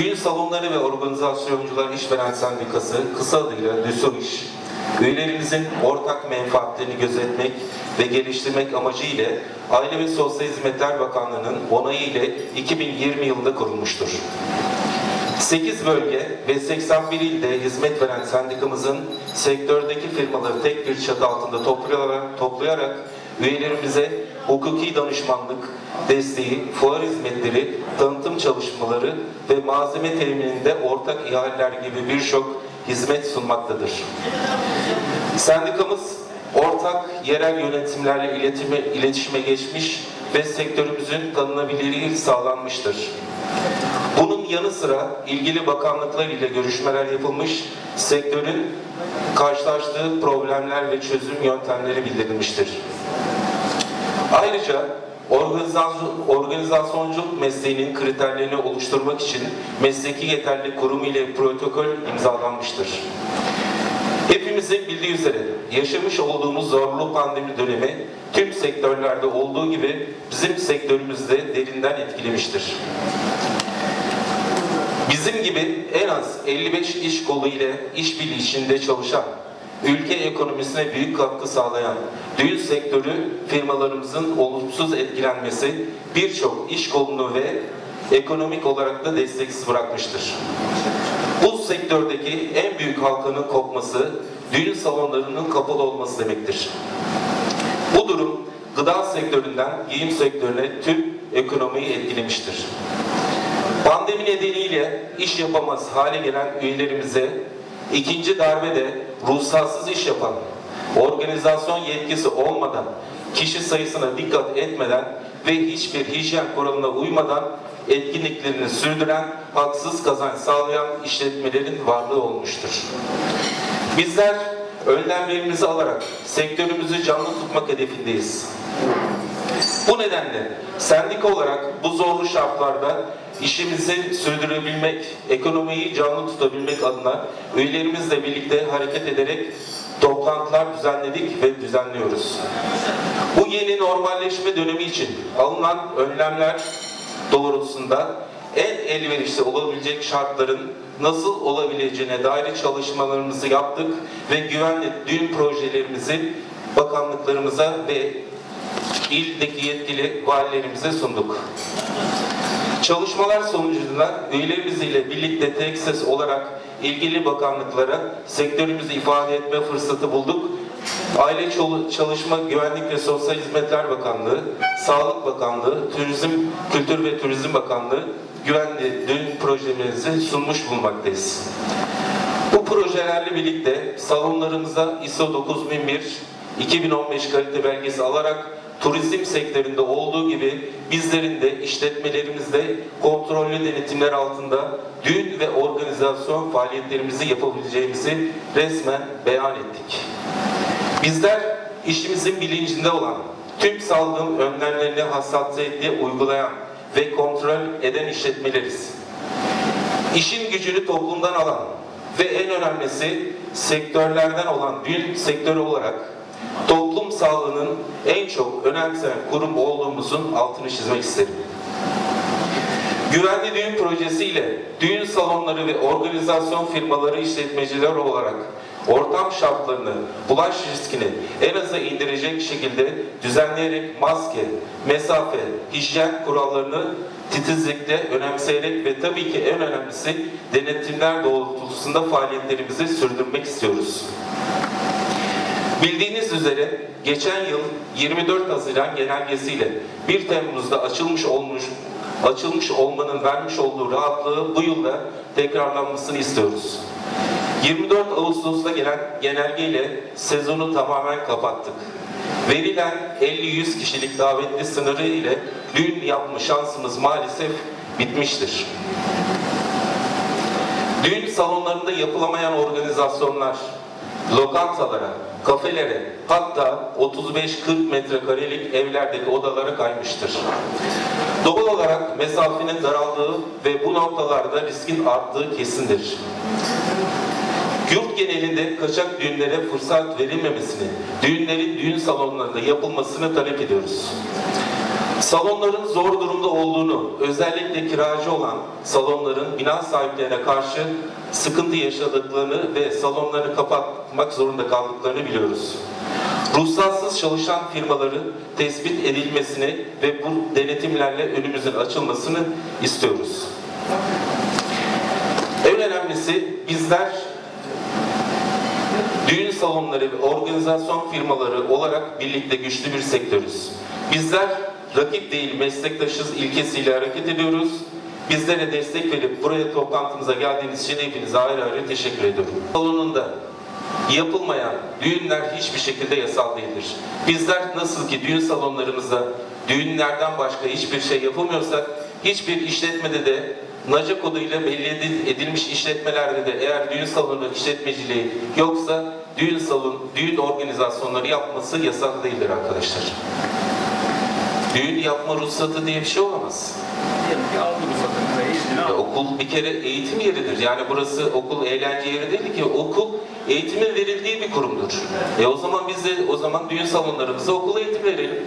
Düğün Salonları ve Organizasyoncular İşveren Sendikası, kısa adıyla DÜSOİŞ, üyelerimizin ortak menfaatlerini gözetmek ve geliştirmek amacıyla Aile ve Sosyal Hizmetler Bakanlığı'nın onayı ile 2020 yılında kurulmuştur. 8 bölge ve 81 ilde hizmet veren sendikamızın sektördeki firmaları tek bir çatı altında toplayarak, toplayarak üyelerimize hukuki danışmanlık, desteği, fuar hizmetleri, tanıtım çalışmaları ve malzeme temininde ortak ihaleler gibi birçok hizmet sunmaktadır. Sendikamız ortak yerel yönetimlerle iletime, iletişime geçmiş ve sektörümüzün tanınabilirliği sağlanmıştır. Bunun yanı sıra ilgili bakanlıklar ile görüşmeler yapılmış, sektörün karşılaştığı problemler ve çözüm yöntemleri bildirilmiştir. Ayrıca organizasyon, organizasyonculuk mesleğinin kriterlerini oluşturmak için Mesleki Yeterlilik Kurumu ile protokol imzalanmıştır. Hepimizin bildiği üzere yaşamış olduğumuz zorlu pandemi dönemi tüm sektörlerde olduğu gibi bizim sektörümüzde derinden etkilemiştir. Bizim gibi en az 55 iş kolu ile işbirliği içinde çalışan, ülke ekonomisine büyük katkı sağlayan düğün sektörü firmalarımızın olumsuz etkilenmesi birçok iş kolunu ve ekonomik olarak da desteksiz bırakmıştır. Bu sektördeki en büyük halkanın kopması düğün salonlarının kapalı olması demektir. Bu durum gıda sektöründen giyim sektörüne tüm ekonomiyi etkilemiştir. Pandemi nedeniyle iş yapamaz hale gelen üyelerimize ikinci darbede ruhsatsız iş yapan, organizasyon yetkisi olmadan, kişi sayısına dikkat etmeden ve hiçbir hijyen kuralına uymadan etkinliklerini sürdüren, haksız kazanç sağlayan işletmelerin varlığı olmuştur. Bizler önlemlerimizi alarak sektörümüzü canlı tutmak hedefindeyiz. Bu nedenle sendika olarak bu zorlu şartlarda işimizi sürdürebilmek, ekonomiyi canlı tutabilmek adına üyelerimizle birlikte hareket ederek toplantılar düzenledik ve düzenliyoruz. Bu yeni normalleşme dönemi için alınan önlemler doğrultusunda en elverişli olabilecek şartların nasıl olabileceğine dair çalışmalarımızı yaptık ve güvenli düğün projelerimizi bakanlıklarımıza ve ildeki yetkili valilerimize sunduk. Çalışmalar sonucunda üyelerimiz ile birlikte tek ses olarak ilgili bakanlıklara sektörümüzü ifade etme fırsatı bulduk. Aile Çalışma Güvenlik ve Sosyal Hizmetler Bakanlığı, Sağlık Bakanlığı, Turizm, Kültür ve Turizm Bakanlığı güvenli düğün projemizi sunmuş bulunmaktayız. Bu projelerle birlikte salonlarımıza ISO 9001 2015 kalite belgesi alarak turizm sektöründe olduğu gibi bizlerin de işletmelerimizde kontrollü denetimler altında düğün ve organizasyon faaliyetlerimizi yapabileceğimizi resmen beyan ettik. Bizler işimizin bilincinde olan, tüm salgın önlemlerini hassasiyetle uygulayan ve kontrol eden işletmeleriz. İşin gücünü toplumdan alan ve en önemlisi sektörlerden olan düğün sektörü olarak toplum sağlığının en çok önemsenen kurum olduğumuzun altını çizmek isterim. Güvenli düğün projesiyle düğün salonları ve organizasyon firmaları işletmeciler olarak ortam şartlarını, bulaş riskini en aza indirecek şekilde düzenleyerek maske, mesafe, hijyen kurallarını titizlikle önemseyerek ve tabii ki en önemlisi denetimler doğrultusunda faaliyetlerimizi sürdürmek istiyoruz. Bildiğiniz üzere geçen yıl 24 Haziran genelgesiyle 1 Temmuz'da açılmış olmuş açılmış olmanın vermiş olduğu rahatlığı bu yılda tekrarlanmasını istiyoruz. 24 Ağustos'ta gelen genelgeyle sezonu tamamen kapattık. Verilen 50-100 kişilik davetli sınırı ile düğün yapma şansımız maalesef bitmiştir. Düğün salonlarında yapılamayan organizasyonlar, lokantalara, kafelere hatta 35-40 metrekarelik evlerdeki odalara kaymıştır. Doğal olarak mesafenin daraldığı ve bu noktalarda riskin arttığı kesindir. Yurt genelinde kaçak düğünlere fırsat verilmemesini, düğünlerin düğün salonlarında yapılmasını talep ediyoruz. Salonların zor durumda olduğunu, özellikle kiracı olan salonların bina sahiplerine karşı sıkıntı yaşadıklarını ve salonlarını kapatmak zorunda kaldıklarını biliyoruz. Ruhsatsız çalışan firmaların tespit edilmesini ve bu denetimlerle önümüzün açılmasını istiyoruz. En önemlisi bizler düğün salonları ve organizasyon firmaları olarak birlikte güçlü bir sektörüz. Bizler rakip değil meslektaşız ilkesiyle hareket ediyoruz. Bizlere destek verip buraya toplantımıza geldiğiniz için hepinize ayrı ayrı teşekkür ediyorum. Salonunda yapılmayan düğünler hiçbir şekilde yasal değildir. Bizler nasıl ki düğün salonlarımızda düğünlerden başka hiçbir şey yapılmıyorsak hiçbir işletmede de NACA koduyla belli edil- edilmiş işletmelerde de eğer düğün salonu işletmeciliği yoksa düğün salon, düğün organizasyonları yapması yasak değildir arkadaşlar. Düğün yapma ruhsatı diye bir şey olamaz. Diyelim ki aldı ruhsatını ve izni Ya aldı. okul bir kere eğitim yeridir. Yani burası okul eğlence yeri değil ki. Okul eğitimin verildiği bir kurumdur. E o zaman biz de o zaman düğün salonlarımıza okul eğitim verelim.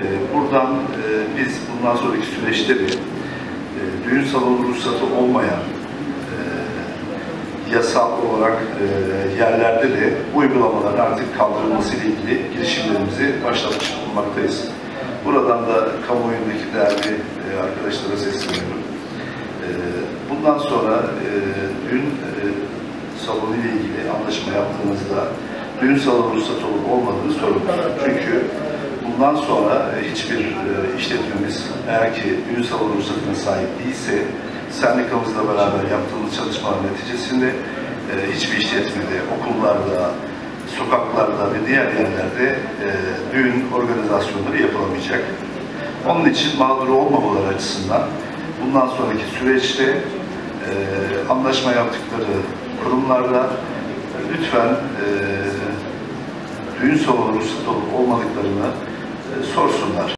Ee, Buradan e, biz bundan sonraki süreçte de e, düğün salonu ruhsatı olmayan yasal olarak e, yerlerde de bu uygulamaların artık kaldırılması ile ilgili girişimlerimizi başlatmış bulunmaktayız. Buradan da kamuoyundaki değerli e, arkadaşlara sesleniyorum. E, Bundan sonra düğün e, salonu ile ilgili anlaşma yaptığınızda düğün salonu ruhsatı olup olmadığı sorulur. Çünkü bundan sonra hiçbir işletmemiz eğer ki düğün salonu ruhsatına sahip değilse sendikamızla beraber yaptığımız çalışmalar neticesinde e, hiçbir işletmede, okullarda, sokaklarda ve diğer yerlerde e, düğün organizasyonları yapılamayacak. Onun için mağdur olmamaları açısından bundan sonraki süreçte e, anlaşma yaptıkları kurumlarla lütfen e, düğün salonu olmadıklarını e, sorsunlar.